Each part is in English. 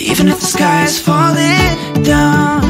Even if the sky is falling down,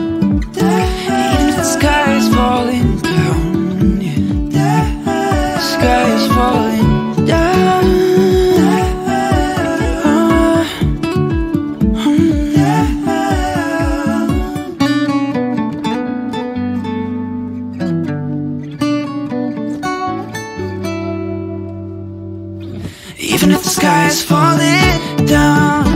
sky is falling down